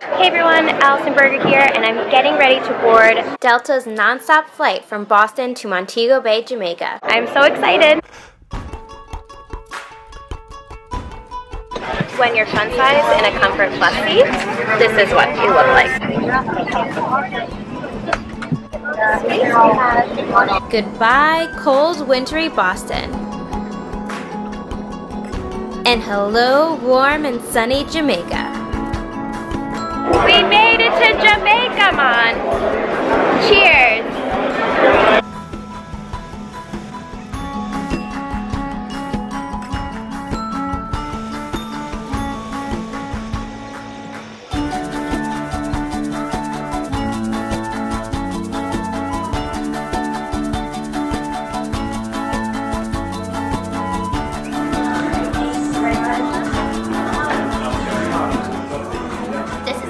Hey everyone, Allyson Berger here, and I'm getting ready to board Delta's nonstop flight from Boston to Montego Bay, Jamaica. I'm so excited! When you're fun size in a Comfort Plus seat, this is what you look like. Goodbye, cold, wintry Boston. And hello, warm and sunny Jamaica. We made it to Jamaica, man.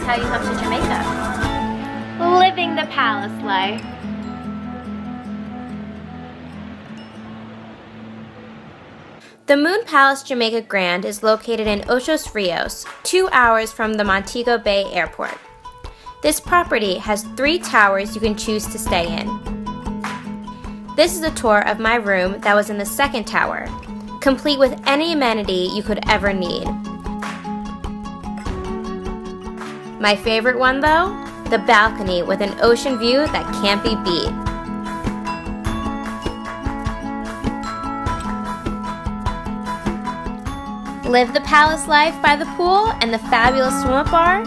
How you come to Jamaica. Living the palace life. The Moon Palace Jamaica Grande is located in Ocho Rios, two hours from the Montego Bay Airport. This property has three towers you can choose to stay in. This is a tour of my room that was in the second tower, complete with any amenity you could ever need. My favorite one though? The balcony with an ocean view that can't be beat. Live the palace life by the pool and the fabulous swim up bar?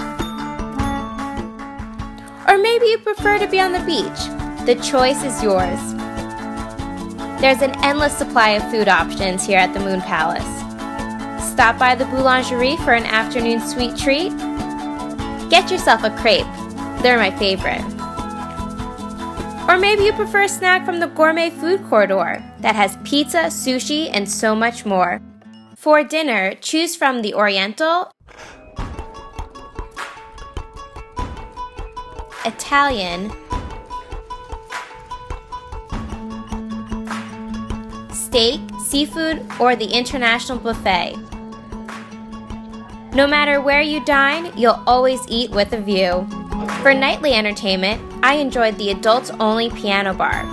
Or maybe you prefer to be on the beach. The choice is yours. There's an endless supply of food options here at the Moon Palace. Stop by the Boulangerie for an afternoon sweet treat Get yourself a crepe. They're my favorite. Or maybe you prefer a snack from the gourmet food corridor that has pizza, sushi, and so much more. For dinner, choose from the Oriental, Italian, steak, seafood, or the international buffet. No matter where you dine, you'll always eat with a view. For nightly entertainment, I enjoyed the adults only piano bar.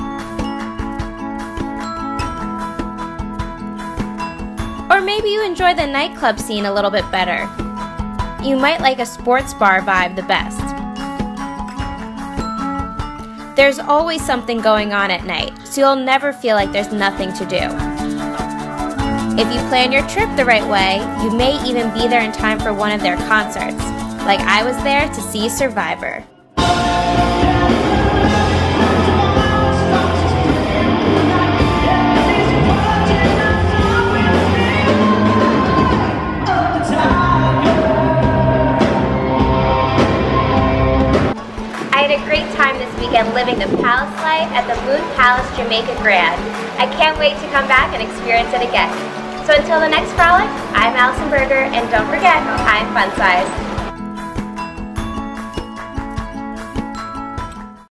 Or maybe you enjoy the nightclub scene a little bit better. You might like a sports bar vibe the best. There's always something going on at night, so you'll never feel like there's nothing to do. If you plan your trip the right way, you may even be there in time for one of their concerts, like I was there to see Survivor. I had a great time this weekend living the palace life at the Moon Palace Jamaica Grande. I can't wait to come back and experience it again. So until the next frolic, I'm Allyson Berger, and don't forget, I'm fun size.